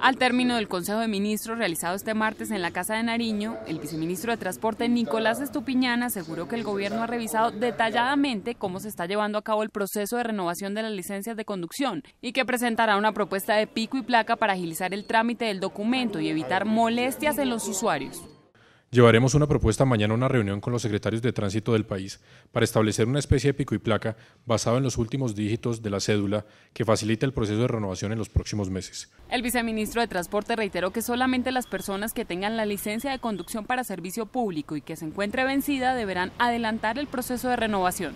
Al término del Consejo de Ministros realizado este martes en la Casa de Nariño, el viceministro de Transporte Nicolás Estupiñán aseguró que el gobierno ha revisado detalladamente cómo se está llevando a cabo el proceso de renovación de las licencias de conducción y que presentará una propuesta de pico y placa para agilizar el trámite del documento y evitar molestias en los usuarios. Llevaremos una propuesta mañana a una reunión con los secretarios de tránsito del país para establecer una especie de pico y placa basado en los últimos dígitos de la cédula que facilite el proceso de renovación en los próximos meses. El viceministro de Transporte reiteró que solamente las personas que tengan la licencia de conducción para servicio público y que se encuentre vencida deberán adelantar el proceso de renovación.